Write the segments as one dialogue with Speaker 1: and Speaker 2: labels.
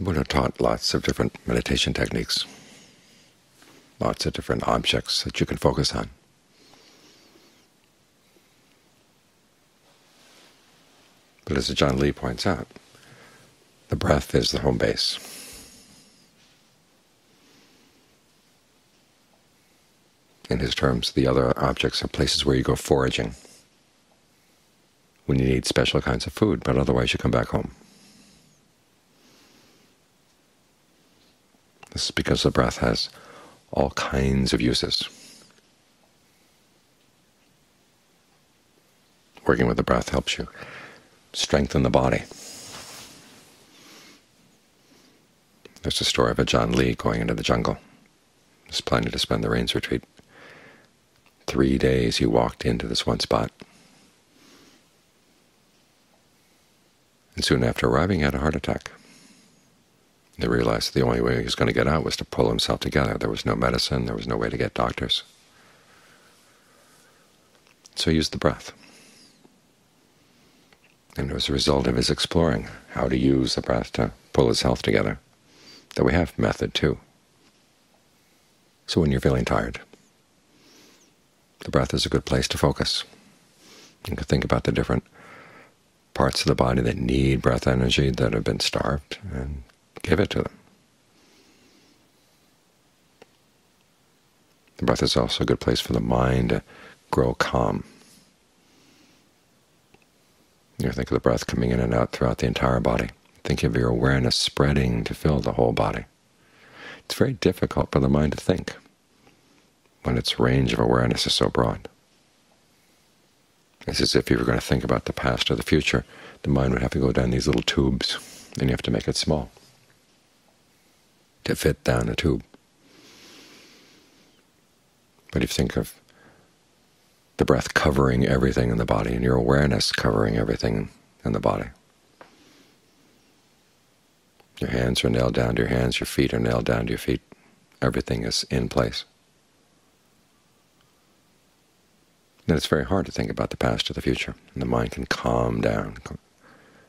Speaker 1: The Buddha taught lots of different meditation techniques, lots of different objects that you can focus on. But as Ajaan Lee points out, the breath is the home base. In his terms, the other objects are places where you go foraging when you need special kinds of food, but otherwise you come back home. This is because the breath has all kinds of uses. Working with the breath helps you strengthen the body. There's a story of Ajaan Lee going into the jungle. He was planning to spend the rains retreat. Three days he walked into this one spot. And soon after arriving, he had a heart attack. They realized the only way he was going to get out was to pull himself together. There was no medicine. There was no way to get doctors. So he used the breath. And it was a result of his exploring how to use the breath to pull his health together that we have Method 2. So when you're feeling tired, the breath is a good place to focus. You can think about the different parts of the body that need breath energy that have been starved, and give it to them. The breath is also a good place for the mind to grow calm. You think of the breath coming in and out throughout the entire body. Think of your awareness spreading to fill the whole body. It's very difficult for the mind to think when its range of awareness is so broad. It's as if you were going to think about the past or the future. The mind would have to go down these little tubes, and you have to make it small to fit down a tube. But if you think of the breath covering everything in the body and your awareness covering everything in the body, your hands are nailed down to your hands, your feet are nailed down to your feet, everything is in place. Then it's very hard to think about the past or the future, and the mind can calm down,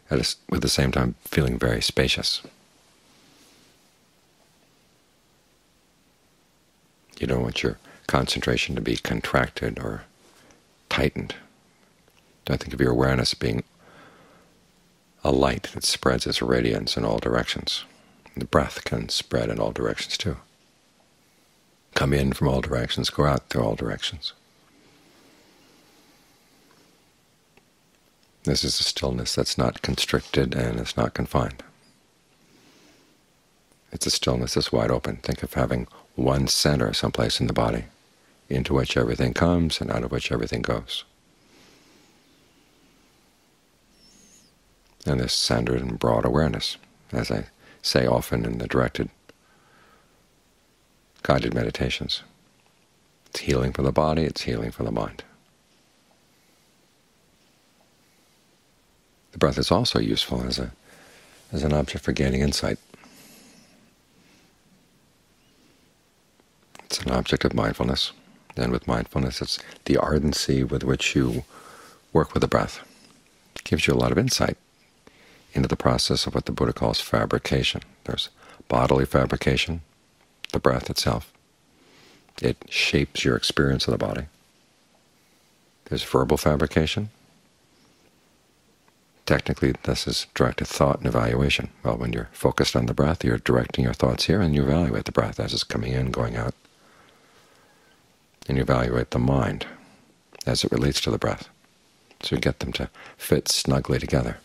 Speaker 1: at with the same time feeling very spacious. You don't want your concentration to be contracted or tightened. Don't think of your awareness being a light that spreads its radiance in all directions. The breath can spread in all directions too. Come in from all directions, go out through all directions. This is a stillness that's not constricted and it's not confined. It's a stillness that's wide open. Think of having one center someplace in the body, into which everything comes and out of which everything goes. And this centered and broad awareness, as I say often in the directed guided meditations. It's healing for the body, it's healing for the mind. The breath is also useful as a as an object for gaining insight. It's an object of mindfulness. And with mindfulness, it's the ardency with which you work with the breath. It gives you a lot of insight into the process of what the Buddha calls fabrication. There's bodily fabrication, the breath itself. It shapes your experience of the body. There's verbal fabrication. Technically, this is directed thought and evaluation. Well, when you're focused on the breath, you're directing your thoughts here, and you evaluate the breath as it's coming in, going out and you evaluate the mind as it relates to the breath. So you get them to fit snugly together.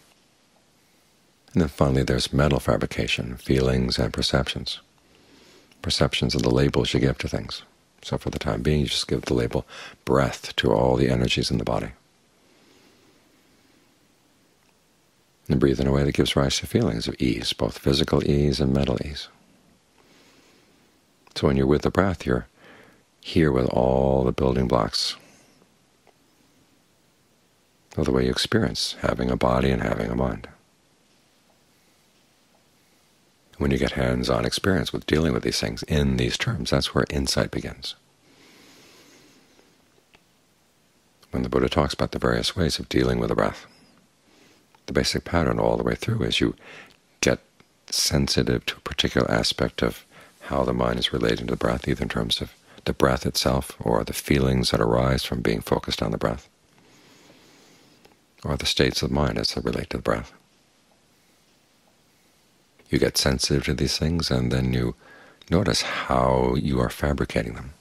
Speaker 1: And then finally there's mental fabrication, feelings and perceptions. Perceptions are the labels you give to things. So for the time being, you just give the label breath to all the energies in the body. And breathe in a way that gives rise to feelings of ease, both physical ease and mental ease. So when you're with the breath, you're here with all the building blocks of the way you experience having a body and having a mind. When you get hands-on experience with dealing with these things in these terms, that's where insight begins. When the Buddha talks about the various ways of dealing with the breath, the basic pattern all the way through is you get sensitive to a particular aspect of how the mind is relating to the breath, either in terms of the breath itself or the feelings that arise from being focused on the breath, or the states of mind as they relate to the breath. You get sensitive to these things, and then you notice how you are fabricating them.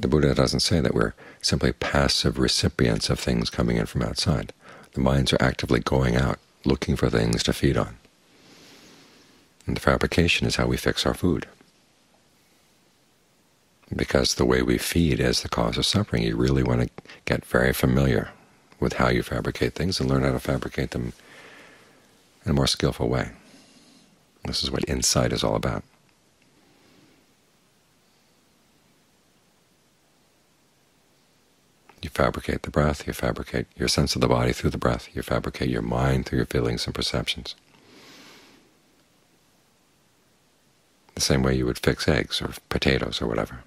Speaker 1: The Buddha doesn't say that we're simply passive recipients of things coming in from outside. The minds are actively going out, looking for things to feed on. And the fabrication is how we fix our food. Because the way we feed is the cause of suffering, you really want to get very familiar with how you fabricate things and learn how to fabricate them in a more skillful way. This is what insight is all about. You fabricate the breath, you fabricate your sense of the body through the breath, you fabricate your mind through your feelings and perceptions. The same way you would fix eggs or potatoes or whatever.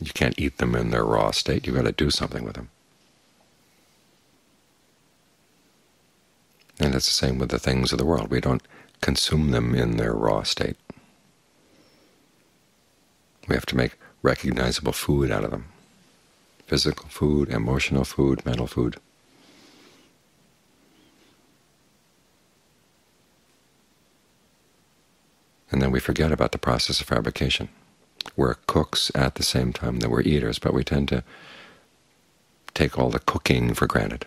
Speaker 1: You can't eat them in their raw state, you've got to do something with them. And it's the same with the things of the world. We don't consume them in their raw state. We have to make recognizable food out of them physical food, emotional food, mental food. And then we forget about the process of fabrication. We're cooks at the same time that we're eaters, but we tend to take all the cooking for granted.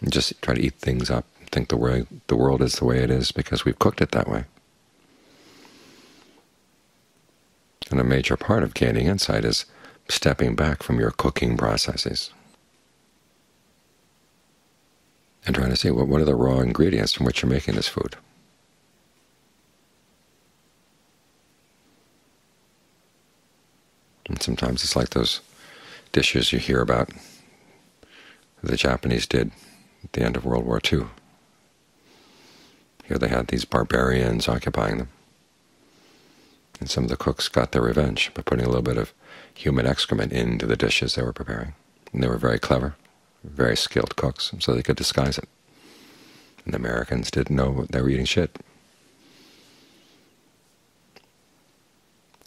Speaker 1: And just try to eat things up, think the way the world is the way it is because we've cooked it that way. And a major part of gaining insight is stepping back from your cooking processes and trying to see well, what are the raw ingredients from which you're making this food. And sometimes it's like those dishes you hear about the Japanese did at the end of World War II. Here they had these barbarians occupying them. And some of the cooks got their revenge by putting a little bit of human excrement into the dishes they were preparing. And they were very clever, very skilled cooks, so they could disguise it. And the Americans didn't know they were eating shit.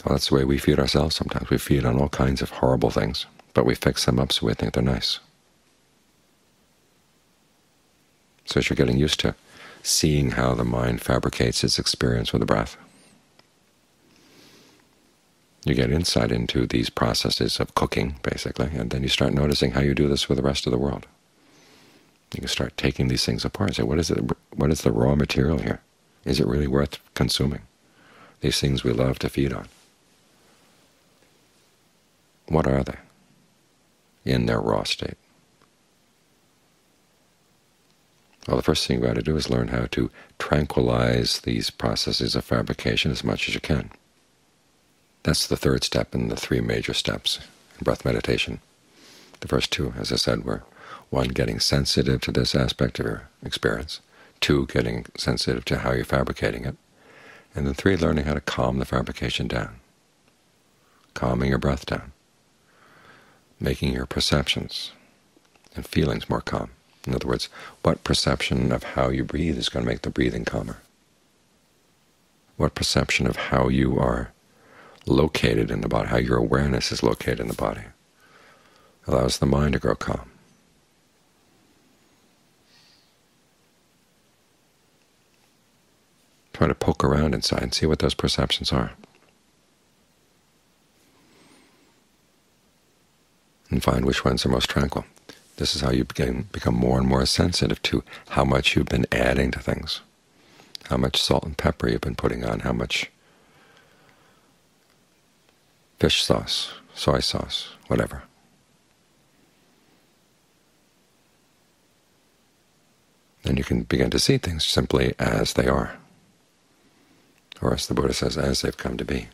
Speaker 1: Well, that's the way we feed ourselves sometimes. We feed on all kinds of horrible things, but we fix them up so we think they're nice. So as you're getting used to seeing how the mind fabricates its experience with the breath, you get insight into these processes of cooking, basically, and then you start noticing how you do this with the rest of the world. You can start taking these things apart and say, what is it? What is the raw material here? Is it really worth consuming? These things we love to feed on. What are they in their raw state? Well, the first thing you've got to do is learn how to tranquilize these processes of fabrication as much as you can. That's the third step in the three major steps in breath meditation. The first two, as I said, were one, getting sensitive to this aspect of your experience, two, getting sensitive to how you're fabricating it, and then three, learning how to calm the fabrication down, calming your breath down, making your perceptions and feelings more calm. In other words, what perception of how you breathe is going to make the breathing calmer? What perception of how you are located in the body, how your awareness is located in the body, allows the mind to grow calm. Try to poke around inside and see what those perceptions are. And find which ones are most tranquil. This is how you begin, become more and more sensitive to how much you've been adding to things, how much salt and pepper you've been putting on, how much fish sauce, soy sauce, whatever. Then you can begin to see things simply as they are, or as the Buddha says, as they've come to be.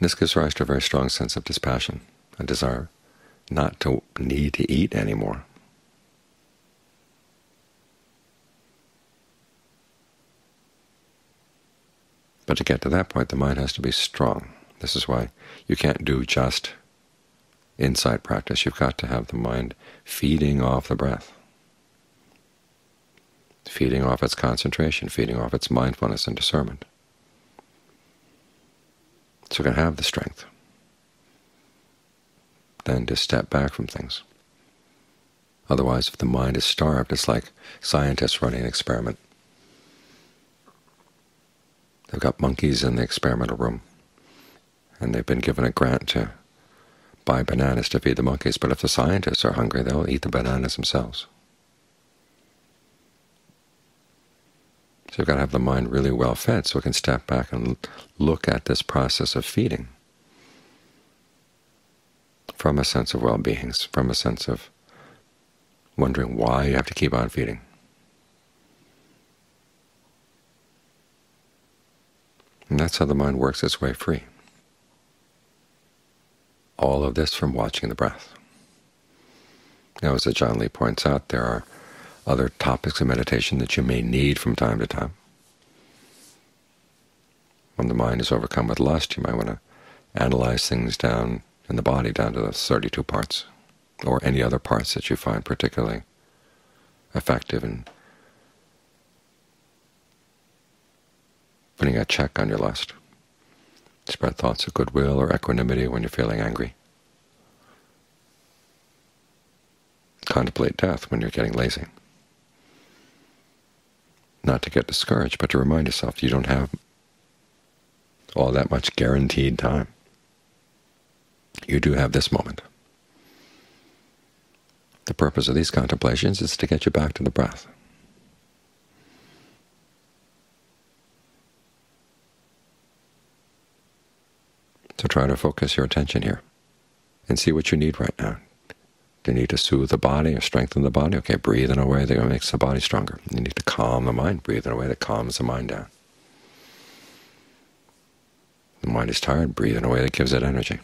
Speaker 1: This gives rise to a very strong sense of dispassion, a desire not to need to eat anymore. But to get to that point, the mind has to be strong. This is why you can't do just insight practice. You've got to have the mind feeding off the breath. feeding off its concentration, feeding off its mindfulness and discernment. So it can have the strength then to step back from things. Otherwise, if the mind is starved, it's like scientists running an experiment. They've got monkeys in the experimental room, and they've been given a grant to buy bananas to feed the monkeys, but if the scientists are hungry, they'll eat the bananas themselves. So you've got to have the mind really well fed so it can step back and look at this process of feeding from a sense of well-being, from a sense of wondering why you have to keep on feeding. And that's how the mind works its way free. All of this from watching the breath. Now, as Ajaan Lee points out, there are other topics of meditation that you may need from time to time. When the mind is overcome with lust, you might want to analyze things down in the body down to the 32 parts, or any other parts that you find particularly effective in putting a check on your lust. Spread thoughts of goodwill or equanimity when you're feeling angry. Contemplate death when you're getting lazy. Not to get discouraged, but to remind yourself you don't have all that much guaranteed time. You do have this moment. The purpose of these contemplations is to get you back to the breath. So try to focus your attention here and see what you need right now. You need to soothe the body or strengthen the body? Okay, breathe in a way that makes the body stronger. You need to calm the mind. Breathe in a way that calms the mind down. The mind is tired. Breathe in a way that gives it energy.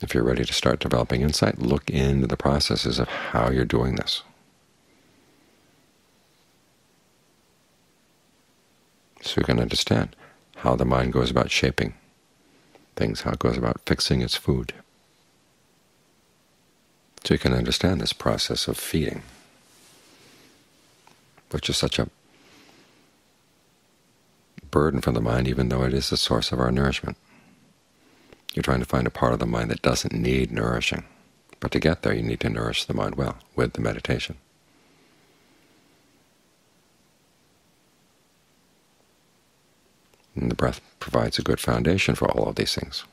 Speaker 1: If you're ready to start developing insight, look into the processes of how you're doing this. So you can understand how the mind goes about shaping things, how it goes about fixing its food. So you can understand this process of feeding, which is such a burden for the mind, even though it is the source of our nourishment. You're trying to find a part of the mind that doesn't need nourishing. But to get there, you need to nourish the mind well with the meditation. And the breath provides a good foundation for all of these things.